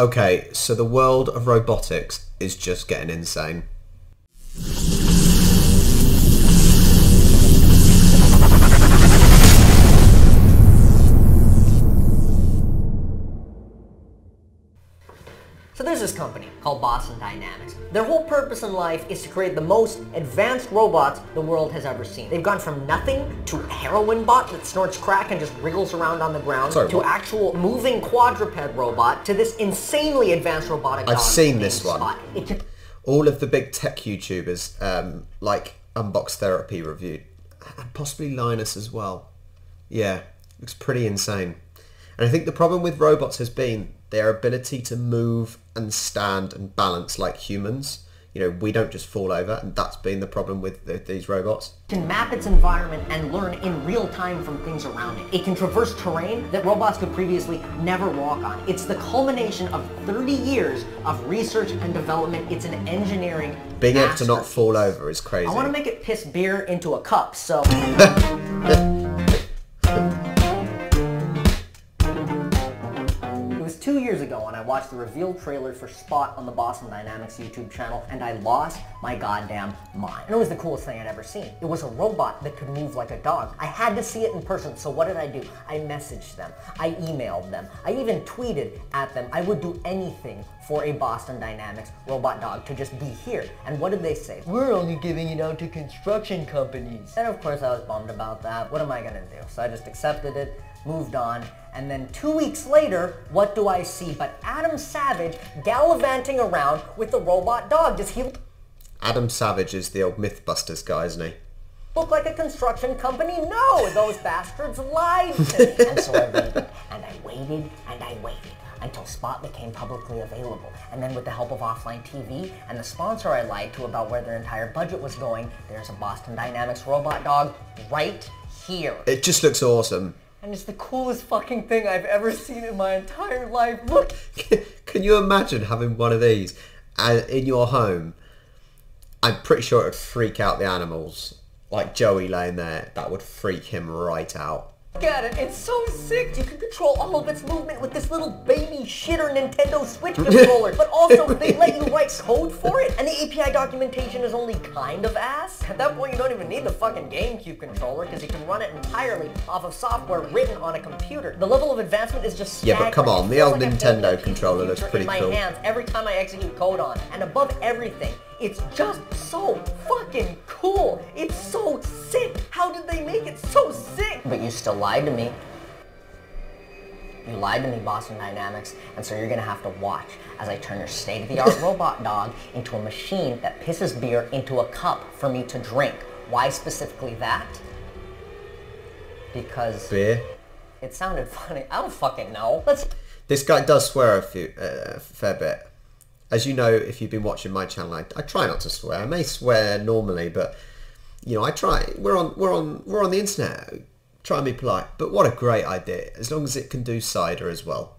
Okay, so the world of robotics is just getting insane. There's this company called Boston Dynamics. Their whole purpose in life is to create the most advanced robots the world has ever seen. They've gone from nothing to a heroin bot that snorts crack and just wriggles around on the ground Sorry, to what? actual moving quadruped robot to this insanely advanced robotic I've seen this one. All of the big tech YouTubers, um, like Unbox Therapy reviewed, and possibly Linus as well. Yeah, looks pretty insane. And I think the problem with robots has been their ability to move and stand and balance like humans. You know, we don't just fall over, and that's been the problem with the, these robots. can map its environment and learn in real time from things around it. It can traverse terrain that robots could previously never walk on. It's the culmination of 30 years of research and development. It's an engineering Being able to not fall over is crazy. I want to make it piss beer into a cup, so... the reveal trailer for Spot on the Boston Dynamics YouTube channel, and I lost my goddamn mind. And it was the coolest thing I'd ever seen. It was a robot that could move like a dog. I had to see it in person, so what did I do? I messaged them. I emailed them. I even tweeted at them. I would do anything for a Boston Dynamics robot dog to just be here. And what did they say? We're only giving it out to construction companies. And of course I was bummed about that. What am I gonna do? So I just accepted it, moved on, and then two weeks later, what do I see but Adam Savage gallivanting around with the robot dog? Does he Adam Savage is the old Mythbusters guy, isn't he? look like a construction company? No, those bastards lied to me. And so I waited, and I waited, and I waited until Spot became publicly available. And then with the help of offline TV and the sponsor I lied to about where their entire budget was going, there's a Boston Dynamics robot dog right here. It just looks awesome. And it's the coolest fucking thing I've ever seen in my entire life. Look! Can you imagine having one of these uh, in your home? I'm pretty sure it would freak out the animals. Like Joey laying there, that would freak him right out. At it, it's so sick. You can control all of its movement with this little baby shitter Nintendo Switch controller. but also, they let you write code for it, and the API documentation is only kind of ass. At that point, you don't even need the fucking GameCube controller, because you can run it entirely off of software written on a computer. The level of advancement is just Yeah, but come on, the old like Nintendo holding a piece of controller looks pretty in my cool. hands every time I execute code on. And above everything, it's just so fucking cool. It's so sick. How did they make it so sick? But you still lied to me. You lied to me, Boston Dynamics, and so you're gonna have to watch as I turn your state-of-the-art robot dog into a machine that pisses beer into a cup for me to drink. Why specifically that? Because Beer. it sounded funny. I don't fucking know. Let's This guy does swear a few, uh, a fair bit. As you know, if you've been watching my channel, I, I try not to swear. I may swear normally, but you know, I try. We're on, we're on, we're on the internet. Try and be polite. But what a great idea! As long as it can do cider as well.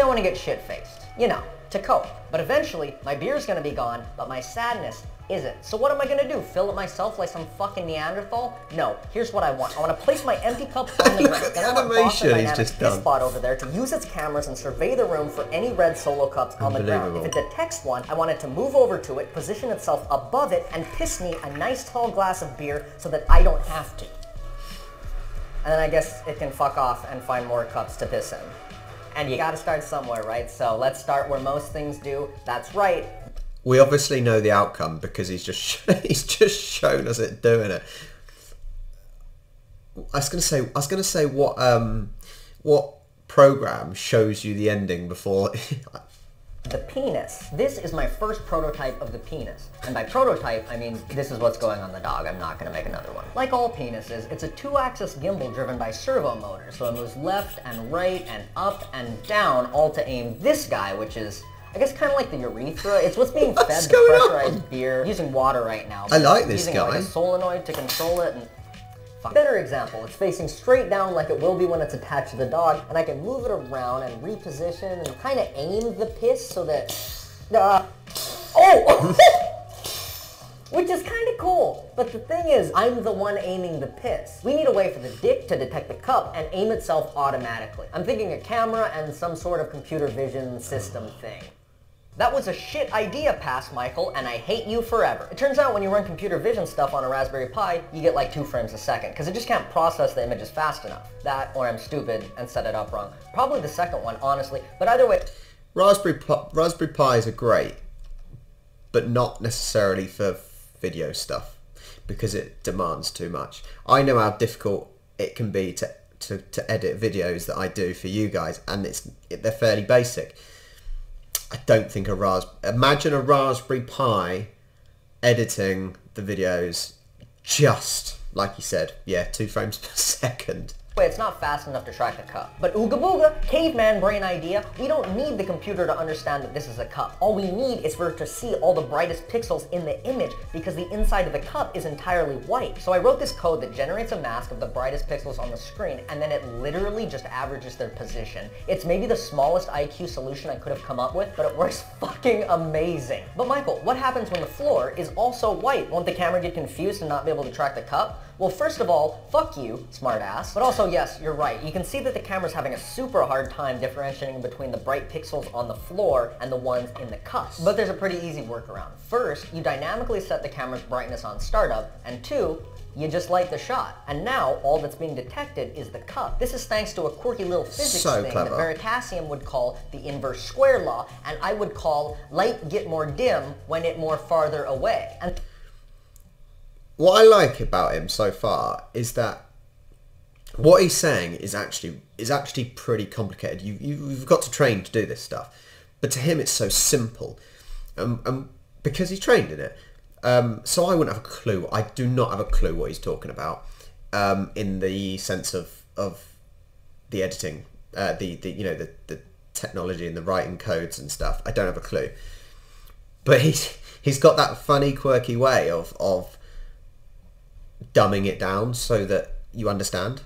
I want to get shit-faced. You know, to cope. But eventually, my beer's gonna be gone, but my sadness isn't. So what am I gonna do? Fill it myself like some fucking Neanderthal? No. Here's what I want. I want to place my empty cup on the ground. Then the I want Boston animation he's Dynamics just piss done. spot over there to use its cameras and survey the room for any red solo cups on the ground. If it detects one, I want it to move over to it, position itself above it, and piss me a nice tall glass of beer so that I don't have to. And then I guess it can fuck off and find more cups to piss in. And you gotta start somewhere, right? So let's start where most things do. That's right. We obviously know the outcome because he's just he's just shown us it doing it. I was gonna say I was gonna say what um what program shows you the ending before The penis. This is my first prototype of the penis. And by prototype, I mean this is what's going on the dog. I'm not gonna make another one. Like all penises, it's a two-axis gimbal driven by servo motors. So it moves left and right and up and down, all to aim this guy, which is I guess kind of like the urethra. It's what's being fed What's the going on? pressurized beer. Using water right now. I like this using guy. Like a solenoid to control it and Fuck. Better example, it's facing straight down like it will be when it's attached to the dog, and I can move it around and reposition and kind of aim the piss so that... Uh, oh! which is kind of cool. But the thing is, I'm the one aiming the piss. We need a way for the dick to detect the cup and aim itself automatically. I'm thinking a camera and some sort of computer vision system thing. That was a shit idea, Pass Michael, and I hate you forever. It turns out when you run computer vision stuff on a Raspberry Pi, you get like two frames a second, because it just can't process the images fast enough. That, or I'm stupid and set it up wrong. Probably the second one, honestly, but either way, Raspberry Pi, Raspberry Pis are great, but not necessarily for video stuff because it demands too much. I know how difficult it can be to, to, to edit videos that I do for you guys, and it's they're fairly basic. I don't think a Ras. Imagine a Raspberry Pi editing the videos just like you said. Yeah, two frames per second. It's not fast enough to track the cup. But ooga booga, caveman brain idea, we don't need the computer to understand that this is a cup. All we need is for it to see all the brightest pixels in the image because the inside of the cup is entirely white. So I wrote this code that generates a mask of the brightest pixels on the screen and then it literally just averages their position. It's maybe the smallest IQ solution I could have come up with, but it works fucking amazing. But Michael, what happens when the floor is also white? Won't the camera get confused and not be able to track the cup? Well, first of all, fuck you, smartass. But also, yes, you're right. You can see that the camera's having a super hard time differentiating between the bright pixels on the floor and the ones in the cup. But there's a pretty easy workaround. First, you dynamically set the camera's brightness on startup, and two, you just light the shot. And now all that's being detected is the cup. This is thanks to a quirky little physics So thing clever. that Veritasium would call the inverse square law, and I would call light get more dim when it more farther away. And What I like about him so far is that what he's saying is actually is actually pretty complicated. You you've got to train to do this stuff, but to him it's so simple, um, um, because he's trained in it. Um, so I wouldn't have a clue. I do not have a clue what he's talking about, um, in the sense of of the editing, uh, the the you know the the technology and the writing codes and stuff. I don't have a clue, but he's he's got that funny, quirky way of of dumbing it down so that you understand.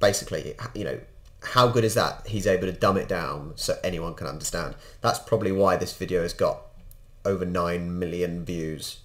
Basically, you know, how good is that? He's able to dumb it down so anyone can understand. That's probably why this video has got over 9 million views.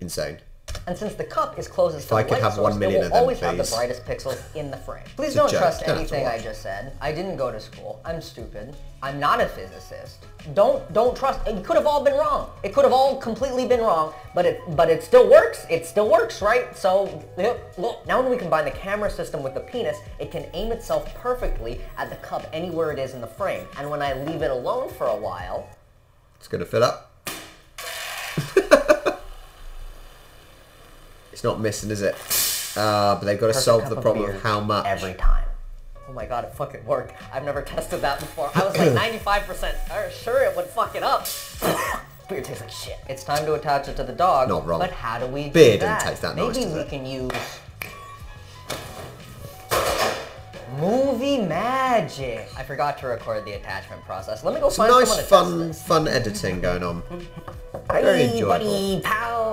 Insane. And since the cup is closest to I the could light have source, one million it of will them, always have the brightest pixels in the frame. Please don't joke. trust don't anything I just said. I didn't go to school. I'm stupid. I'm not a physicist. Don't don't trust. It could have all been wrong. It could have all completely been wrong, but it but it still works. It still works, right? So look. Now when we combine the camera system with the penis, it can aim itself perfectly at the cup anywhere it is in the frame. And when I leave it alone for a while, It's going to fill up. Not missing, is it? Uh, but they've got to Perfect solve the of problem of how much. Every time. Oh my god, it fucking worked. I've never tested that before. I was like 95% er, sure it would fuck it up. Beer tastes like shit. It's time to attach it to the dog. Not wrong. But how do we do Beer that? taste that Maybe nice, does we it? can use movie magic. I forgot to record the attachment process. Let me go Some find nice, fun, fun editing going on. Very Hey, enjoyable. buddy,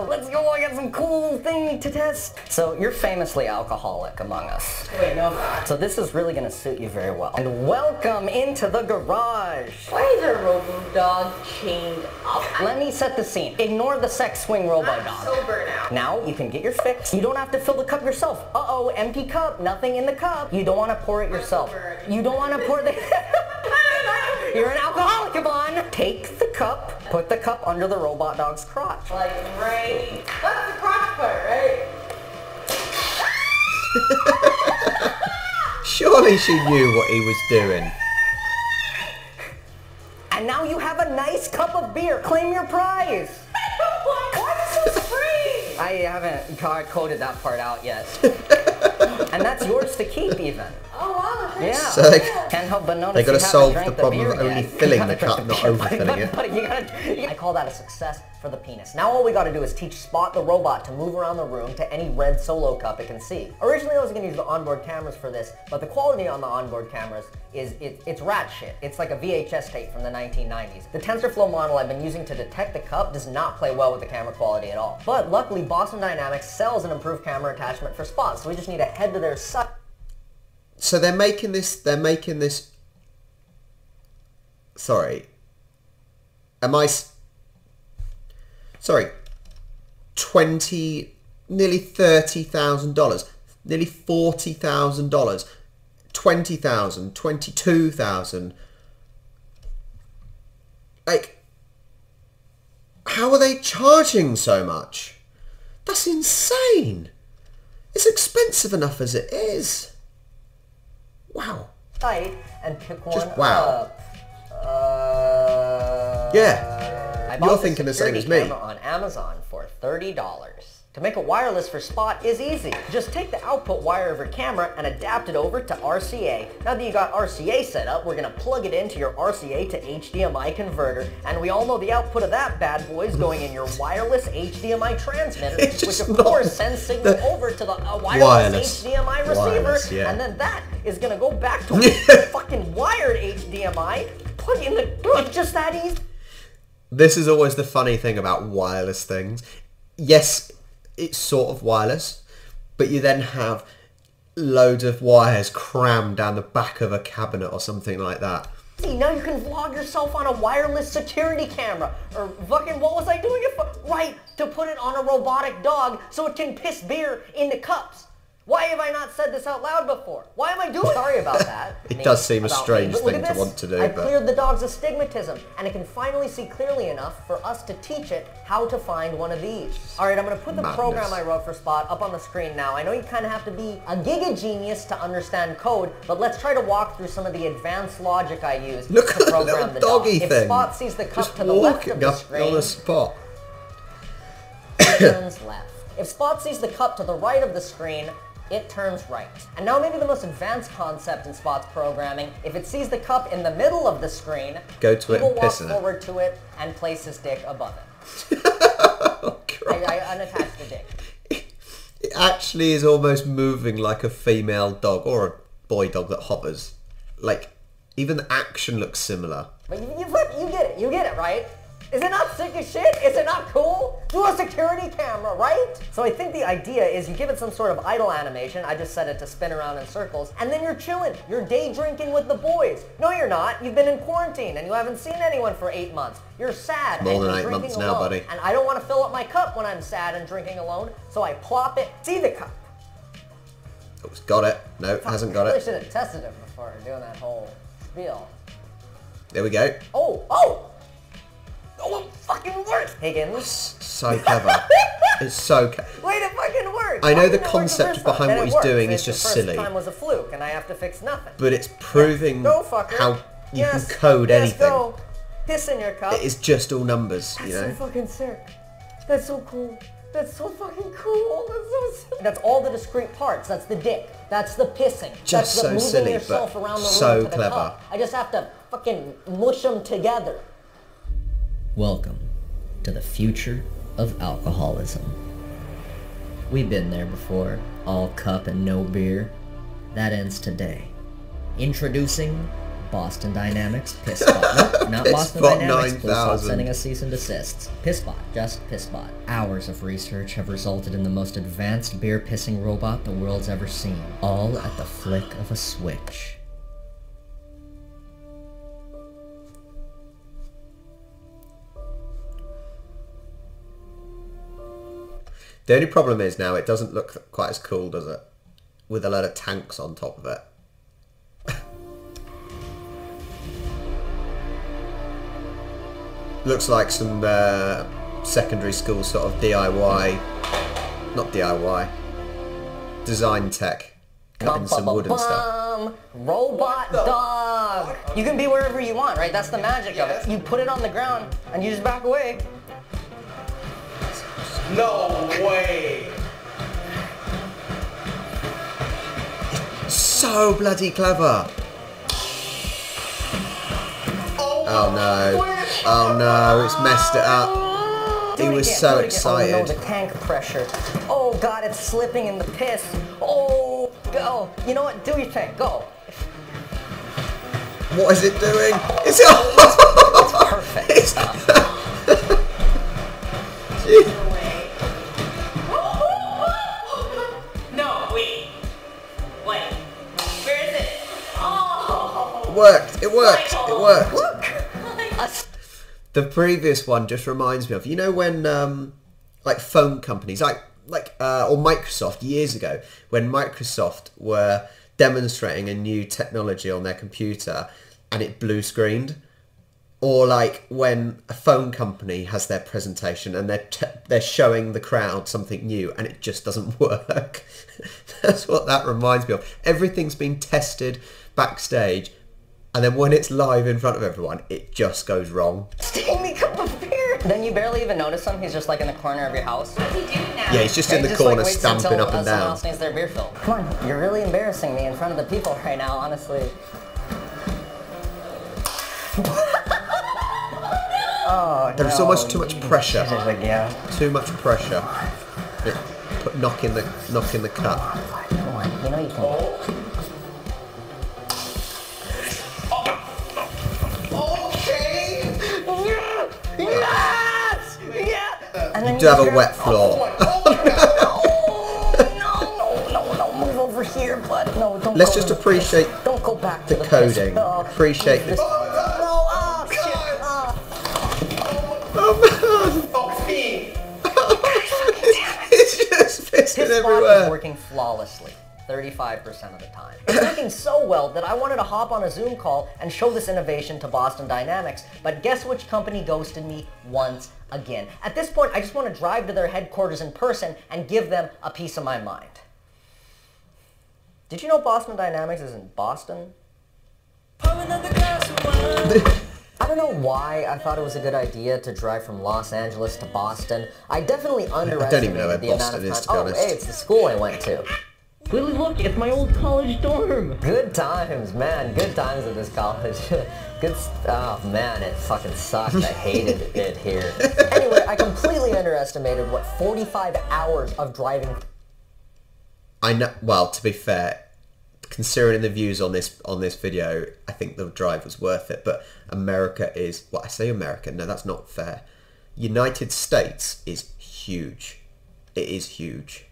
let's go. I got some cool thing to test. So you're famously alcoholic among us. Wait, no, So this is really gonna suit you very well. And welcome into the garage. Why is a robo dog chained up? Let me set the scene. Ignore the sex swing robo I'm dog. sober now. Now you can get your fix. You don't have to fill the cup yourself. Uh-oh, empty cup, nothing in the cup. You don't want to pour it yourself. You don't want to pour the... You're an alcoholic, Yvonne. Take the cup, put the cup under the robot dog's crotch. Like right. That's the crotch part, right? Surely she knew what he was doing. And now you have a nice cup of beer. Claim your prize. Why is this free? I haven't card coded that part out yet. and that's yours to keep even. Yeah. So they- Can't help but notice They gotta solve the problem of only filling the cup, not overfilling it. but you gotta- I call that a success for the penis. Now all we gotta do is teach Spot the robot to move around the room to any red solo cup it can see. Originally I was gonna use the onboard cameras for this, but the quality on the onboard cameras is it, it's rat shit. It's like a VHS tape from the 1990s. The TensorFlow model I've been using to detect the cup does not play well with the camera quality at all. But luckily Boston Dynamics sells an improved camera attachment for Spot, so we just need to head to their site. So they're making this. They're making this. Sorry. Am I? Sorry. twenty, nearly thirty thousand dollars, nearly forty thousand dollars, twenty thousand, twenty-two thousand. Like, how are they charging so much? That's insane. It's expensive enough as it is. Wow. site and pick one Just wow. up. Uh, Yeah. I You're thinking the same as me. camera on Amazon for thirty dollars. To make it wireless for Spot is easy. Just take the output wire of your camera and adapt it over to RCA. Now that you got RCA set up, we're gonna plug it into your RCA to HDMI converter, and we all know the output of that bad boy is going in your wireless HDMI transmitter, which of course sends signal over to the uh, wireless, Wireless. HDMI receiver, Wireless, yeah. and then that is gonna go back to fucking wired HDMI. Plug in the it's just that easy. This is always the funny thing about wireless things. Yes, it's sort of wireless, but you then have loads of wires crammed down the back of a cabinet or something like that. See, now you can vlog yourself on a wireless security camera. Or fucking, what was I doing it for? Right, to put it on a robotic dog so it can piss beer into cups. Why have I not said this out loud before? Why am I doing Sorry about that. It Me, does seem a strange thing to want to do, I but- cleared the dog's astigmatism, and it can finally see clearly enough for us to teach it how to find one of these. All right, I'm going to put the Madness. program I wrote for Spot up on the screen now. I know you kind of have to be a giga genius to understand code, but let's try to walk through some of the advanced logic I used Look to at the program little the dog. doggy If. Spot sees the cup Just to the left of the up on screen, the spot. turns left. If Spot sees the cup to the right of the screen, it turns right. And now maybe the most advanced concept in Spot's programming, if it sees the cup in the middle of the screen, Go to it will and walk piss in it. forward to it and place his dick above it. Oh, I, I unattach the dick. It actually is almost moving like a female dog or a boy dog that hovers. Like, even the action looks similar. But you, you, you get it, you get it, right? Is it not sick as shit? Is it not cool? Do a security camera, right? So I think the idea is you give it some sort of idle animation. I just set it to spin around in circles. And then you're chilling. You're day drinking with the boys. No, you're not. You've been in quarantine and you haven't seen anyone for eight months. You're sad More and than you're eight drinking months now, buddy. And I don't want to fill up my cup when I'm sad and drinking alone. So I plop it. See the cup. Oh, it's got it. No, hasn't got Really it. should have tested it before doing that whole spiel. There we go. Oh, oh! Oh, it fucking works, Higgins. So clever. it's so clever. Wait, it fucking works. I know the didn't it work concept first behind time? what he's works. doing It- is just the silly. First time was a fluke, and I have to fix nothing. But it's proving Go, fucker. how you yes. can code yes, anything. Go. Piss in your cup. It is just all numbers, That's you so know? fucking sick. That's so cool. That's so fucking cool. That's so sick. That's all the discrete parts. That's the dick. That's the pissing. Just That's the so moving silly, yourself but around the room so to the clever. cup. I just have to fucking mush them together. Welcome to the future of alcoholism. We've been there before. All cup and no beer. That ends today. Introducing Boston Dynamics Pisspot. Nope, not Boston Pisspot Dynamics. Please stop sending us cease and desists. Pisspot, just Pisspot. Hours of research have resulted in the most advanced beer pissing robot the world's ever seen. All at the flick of a switch. The only problem is now it doesn't look quite as cool, does it? With a load of tanks on top of it. Looks like some uh, secondary school sort of DIY, not DIY, design tech, cutting some wood and stuff. Robot dog. You can be wherever you want, right? That's the magic of it. You put it on the ground and you just back away. No way! So bloody clever. Oh, oh no. Oh no, it's messed it up. Do He it was again, so do it again. excited. Oh no, the tank pressure. Oh god, it's slipping in the piss. Oh, go. You know what? Do your thing. Go. What is it doing? Is it? Perfect. It's- worked. It worked. It worked. Us- The previous one just reminds me of you know when um, like phone companies, like like uh, or Microsoft years ago when Microsoft were demonstrating a new technology on their computer and it blue screened or like when a phone company has their presentation and they're they're showing the crowd something new and it just doesn't work. That's what that reminds me of. Everything's been tested backstage, and then when it's live in front of everyone, it just goes wrong. Jamie, cup of beer! Then you barely even notice him. He's just like in the corner of your house. What's he doing now? Yeah, he's just in the just, corner waits stamping until, up uh, and Someone down. else needs their beer filled. Come on, you're really embarrassing me in front of the people right now, honestly. oh, There's no. almost too much pressure. She's like, yeah. Too much pressure. Yeah, Put knock in the knock in the cup. Come on, you know you can. You do have a wet floor. Oh, no, no, no, no, move over here, bud. No, don't Let's go just appreciate. Don't go back to the the coding. No. Appreciate This- No, ah, shit, ah. Oh, it's just pissing His spot is everywhere. working flawlessly. 35% of the time. It's working so well that I wanted to hop on a Zoom call and show this innovation to Boston Dynamics, but guess which company ghosted me once again? At this point, I just want to drive to their headquarters in person and give them a piece of my mind. Did you know Boston Dynamics is in Boston? I don't know why I thought it was a good idea to drive from Los Angeles to Boston. I definitely underestimated know where the amount Boston of is, time. to be oh, honest. hey, it's the school I went to. Willie, look, it's my old college dorm. Good times, man. Good times at this college. Good. s- Oh man, it fucking sucked. I hated it here. Anyway, I completely underestimated what 45 hours of driving I know. Well, to be fair, considering the views on this on this video, I think the drive was worth it. But America is. Well, I say America. No, that's not fair. United States is huge. It is huge.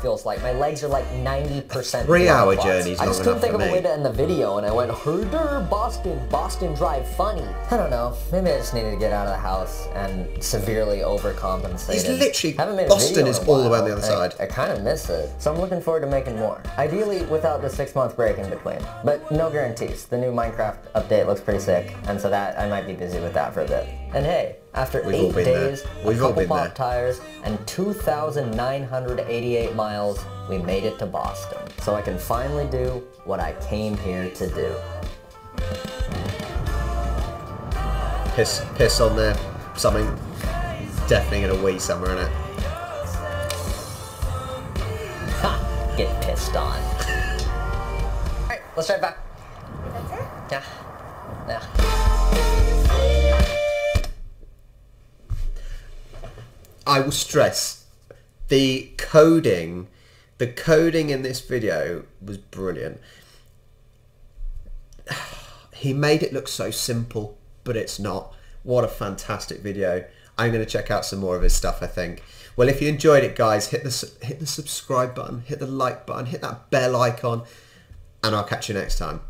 Feels like. My legs are like 90% Three-hour journey's I just couldn't think of a way to end the video, and I went, herder, Boston, Boston Drive, funny. I don't know. Maybe I just needed to get out of the house and severely overcompensate. It's literally- Haven't made a Boston is all the way on the other side. I kind of miss it, so I'm looking forward to making more. Ideally, without the six-month break in between, but no guarantees. The new Minecraft update looks pretty sick, and so that I might be busy with that for a bit. And hey, after We've eight days, a couple pop tires, and 2,988 miles, we made it to Boston. So I can finally do what I came here to do. Piss, piss on there. Something. Definitely gonna wee somewhere in it. Ha! Get pissed on. Alright, let's drive back. Yeah. Yeah. I will stress the coding. The coding in this video was brilliant. He made it look so simple, but it's not. What a fantastic video. I'm going to check out some more of his stuff, I think. Well, if you enjoyed it, guys, hit the hit the subscribe button, hit the like button, hit that bell icon, and I'll catch you next time.